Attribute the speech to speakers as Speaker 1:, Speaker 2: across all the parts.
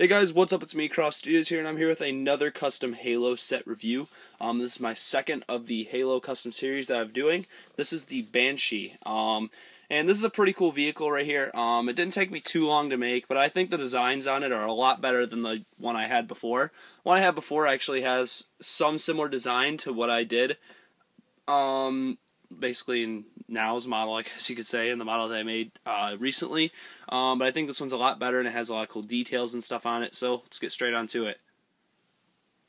Speaker 1: Hey guys, what's up? It's me, Croff Studios here, and I'm here with another custom Halo set review. Um, this is my second of the Halo custom series that I'm doing. This is the Banshee, um, and this is a pretty cool vehicle right here. Um, it didn't take me too long to make, but I think the designs on it are a lot better than the one I had before. One I had before actually has some similar design to what I did. Um, basically in now's model, I guess you could say, in the model that I made uh, recently. Um, but I think this one's a lot better and it has a lot of cool details and stuff on it. So let's get straight onto it.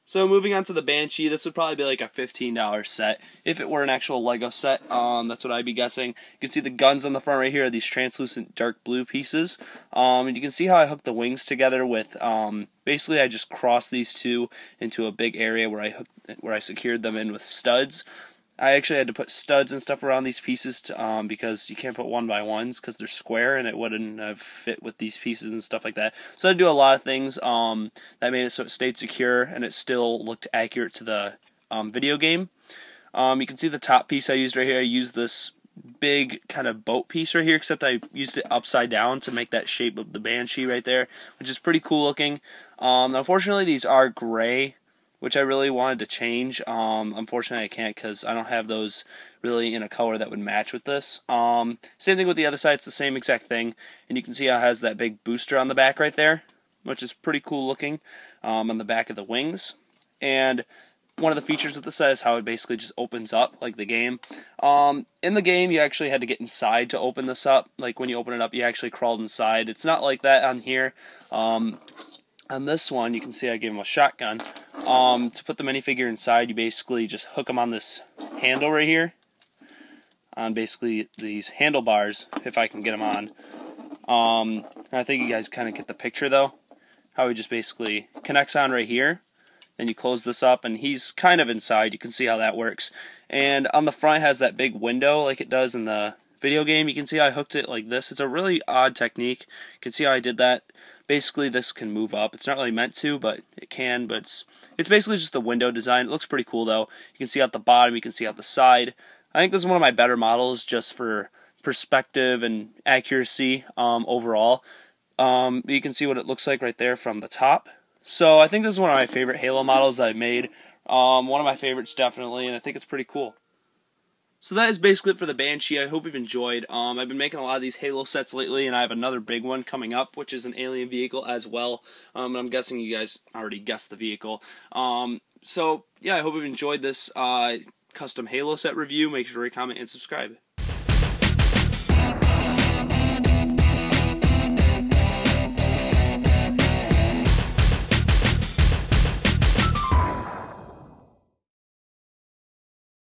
Speaker 1: So moving on to the Banshee, this would probably be like a $15 set. If it were an actual Lego set, um, that's what I'd be guessing. You can see the guns on the front right here are these translucent dark blue pieces. Um, and you can see how I hooked the wings together with, um, basically I just crossed these two into a big area where I hooked, where I secured them in with studs. I actually had to put studs and stuff around these pieces to, um, because you can't put one by ones because they're square and it wouldn't have fit with these pieces and stuff like that. So I do a lot of things um, that made it so it stayed secure and it still looked accurate to the um, video game. Um, you can see the top piece I used right here. I used this big kind of boat piece right here, except I used it upside down to make that shape of the Banshee right there, which is pretty cool looking. Um, unfortunately, these are gray which I really wanted to change. Um, unfortunately, I can't because I don't have those really in a color that would match with this. Um, same thing with the other side; it's the same exact thing, and you can see how it has that big booster on the back right there, which is pretty cool looking um, on the back of the wings. And one of the features with the set is how it basically just opens up like the game. Um, in the game, you actually had to get inside to open this up. Like when you open it up, you actually crawled inside. It's not like that on here. Um, on this one, you can see I gave him a shotgun. Um, to put the minifigure inside, you basically just hook them on this handle right here. On basically these handlebars, if I can get them on. Um, I think you guys kind of get the picture though. How he just basically connects on right here. Then you close this up and he's kind of inside. You can see how that works. And on the front has that big window like it does in the video game. You can see I hooked it like this. It's a really odd technique. You can see how I did that basically this can move up. It's not really meant to, but it can. But it's, it's basically just the window design. It looks pretty cool though. You can see out the bottom, you can see out the side. I think this is one of my better models just for perspective and accuracy um, overall. Um, you can see what it looks like right there from the top. So I think this is one of my favorite Halo models I've made. Um, one of my favorites definitely, and I think it's pretty cool. So that is basically it for the Banshee. I hope you've enjoyed. Um, I've been making a lot of these Halo sets lately, and I have another big one coming up, which is an alien vehicle as well. Um, I'm guessing you guys already guessed the vehicle. Um, so, yeah, I hope you've enjoyed this uh, custom Halo set review. Make sure to comment and subscribe.